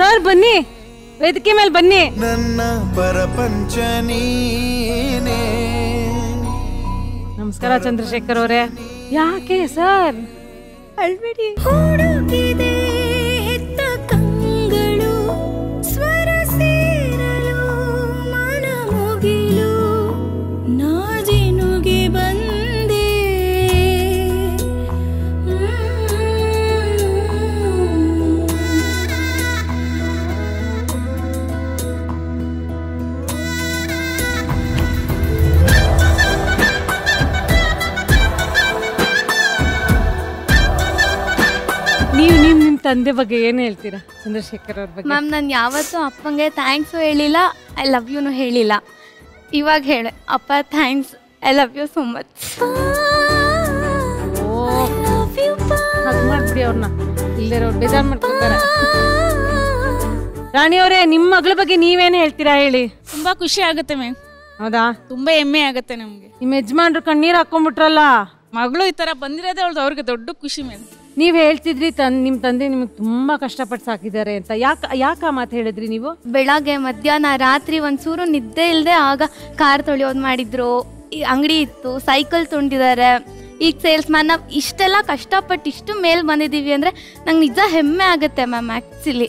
Sir ಬನ್ನಿ. ವೇದಿಕೆ ಮೇಲೆ ಬನ್ನಿ. ನನ್ನ ಪರಪಂಚ ನೀನೇ. ನಮಸ್ಕಾರ ಚಂದ್ರಶೇಖರ್ ಅವರೇ. ಯಾಕೆ ಸರ್? ಅಳ್ಬೇಡಿ ನೀವು ನಿಮ್ ನಿಮ್ ತಂದೆ ಬಗ್ಗೆ ಏನು ಹೇಳ್ತೀರಾ ಚಂದ್ರಶೇಖರ್ ಅವ್ರ ಬಗ್ಗೆ? ಮ್ಯಾಮ್ ನಾನು ಯಾವತ್ತೂ ಅಪ್ಪಂಗೆ ಥ್ಯಾಂಕ್ಸು ಹೇಳಿಲ್ಲ ಐ ಲವ್ ಯುನು ಹೇಳಿಲ್ಲ. ಇವಾಗ ಹೇಳಿ ಅಪ್ಪ thanks I love you so much hug ಮಾಡ್ಬಿಡಿ ಅವ್ರನ್ನ ಇಲ್ದಿರೋರು ಬೇಜಾರ್ ಮಾಡ್ಕೊತಾರೆ ರಾಣಿ ಅವರೇ ನಿಮ್ಮ ಮಗಳ ಬಗ್ಗೆ ನೀವೇನು ಹೇಳ್ತೀರಾ ಹೇಳಿ? ತುಂಬಾ ಖುಷಿ ಆಗುತ್ತೆ ಮ್ಯಾಮ್ ಹೌದಾ? ತುಂಬಾ ಹೆಮ್ಮೆ ಆಗುತ್ತೆ ನಮ್ಗೆ. ನಿಮ್ಮ ಯಜಮಾನ್ರು ಕಣ್ಣೀರ್ ಹಾಕೊಂಡ್ಬಿಟ್ರಲ್ಲ? ಮಗಳು ಈ ತರ ಬಂದಿರೋದೇ ಅವಳ್ದು ಅವ್ರಿಗೆ ದೊಡ್ಡ ಖುಷಿ ಮ್ಯಾಮ್ ನೀವ್ ಹೇಳ್ತಿದ್ರಿ ತನ್, ನಿಮ್ ತಂದೆ ನಿಮಗೆ ತುಂಬಾ ಕಷ್ಟಪಟ್ಟು ಸಾಕಿದ್ದಾರೆ ಅಂತ. ಯಾಕ ಯಾಕ ಮಾತು ಹೇಳಿದ್ರಿ ನೀವು? ಬೆಳಗ್ಗೆ, ಮಧ್ಯಾಹ್ನ, ರಾತ್ರಿ ಒಂಚೂರು ನಿದ್ದೆ ಇಲ್ಲದೆ ಆಗ ಕಾರ್ ತೊಳೆಯೋದು ಮಾಡಿದ್ರು. ಈ ಅಂಗಡಿ ಇತ್ತು, ಸೈಕಲ್ ತುಂಡಿದ್ದಾರೆ ಈಗ ಸೇಲ್ಸ್ ಮ್ಯಾನ್ ನಾವು ಇಷ್ಟೆಲ್ಲ ಕಷ್ಟಪಟ್ಟು ಇಷ್ಟು ಮೇಲ್ ಬಂದಿದ್ದೀವಿ ಅಂದರೆ ನಂಗೆ ನಿಜ ಹೆಮ್ಮೆ ಆಗುತ್ತೆ ಮ್ಯಾಮ್ ಆ್ಯಕ್ಚುಲಿ